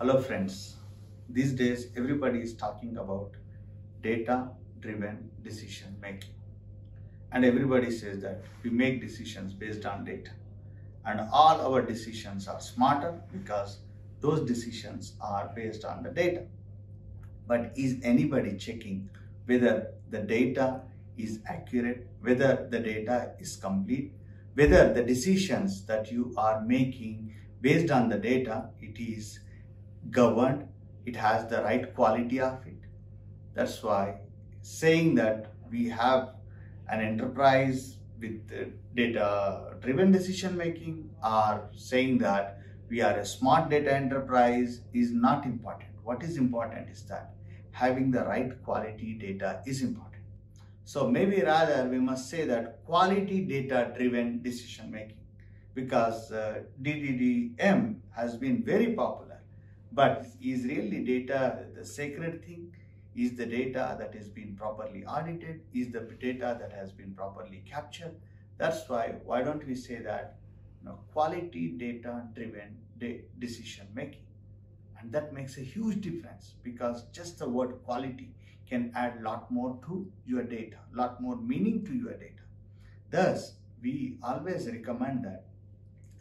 Hello friends. These days everybody is talking about data driven decision making. And everybody says that we make decisions based on data. And all our decisions are smarter because those decisions are based on the data. But is anybody checking whether the data is accurate, whether the data is complete, whether the decisions that you are making based on the data, it is governed, it has the right quality of it. That's why saying that we have an enterprise with data driven decision making or saying that we are a smart data enterprise is not important. What is important is that having the right quality data is important. So maybe rather we must say that quality data driven decision making because uh, DDDM has been very popular. But is really data the sacred thing? Is the data that has been properly audited? Is the data that has been properly captured? That's why, why don't we say that you know, quality data driven de decision making? And that makes a huge difference because just the word quality can add a lot more to your data, lot more meaning to your data. Thus, we always recommend that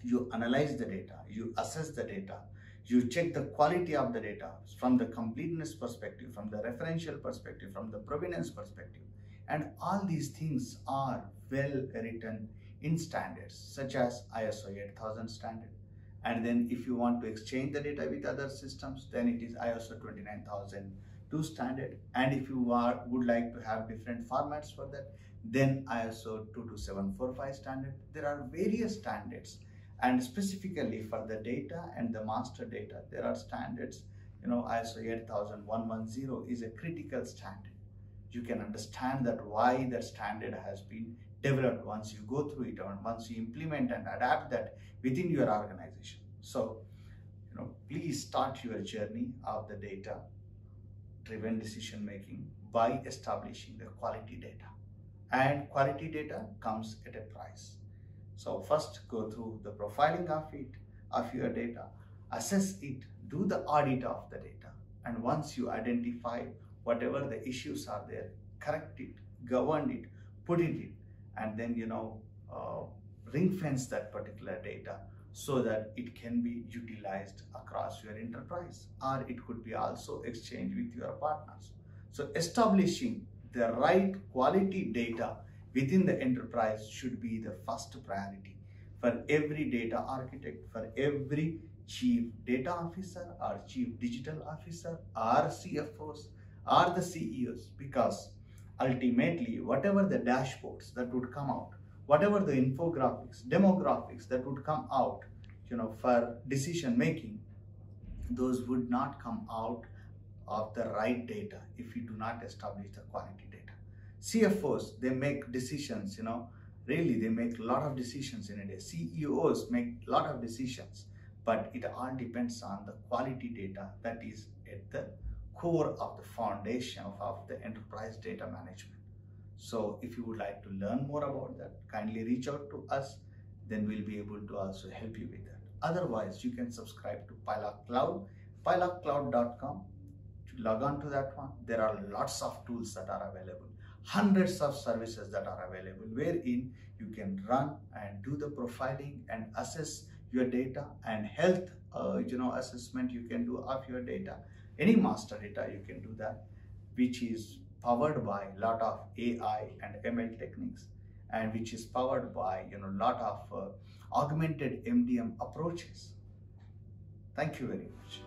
you analyze the data, you assess the data, you check the quality of the data from the completeness perspective, from the referential perspective, from the provenance perspective. And all these things are well written in standards such as ISO 8000 standard. And then if you want to exchange the data with other systems, then it is ISO 29002 standard. And if you are, would like to have different formats for that, then ISO 22745 standard. There are various standards and specifically for the data and the master data there are standards. You know iso 80110 is a critical standard. You can understand that why that standard has been developed once you go through it and once you implement and adapt that within your organization. So you know please start your journey of the data driven decision making by establishing the quality data. And quality data comes at a price so first go through the profiling of it, of your data, assess it, do the audit of the data. And once you identify whatever the issues are there, correct it, govern it, put it in, and then, you know, uh, ring fence that particular data so that it can be utilized across your enterprise or it could be also exchanged with your partners. So establishing the right quality data within the enterprise should be the first priority for every data architect, for every chief data officer or chief digital officer or CFOs or the CEOs because ultimately whatever the dashboards that would come out, whatever the infographics, demographics that would come out, you know, for decision making, those would not come out of the right data if you do not establish the quality. CFOs, they make decisions, you know, really they make a lot of decisions in a day. CEOs make a lot of decisions, but it all depends on the quality data that is at the core of the foundation of the enterprise data management. So if you would like to learn more about that, kindly reach out to us, then we'll be able to also help you with that. Otherwise, you can subscribe to PiLog Cloud, pilogcloud.com. Log on to that one, there are lots of tools that are available hundreds of services that are available wherein you can run and do the profiling and assess your data and health uh, you know assessment you can do of your data. Any master data you can do that which is powered by a lot of ai and ml techniques and which is powered by you know lot of uh, augmented mdm approaches. Thank you very much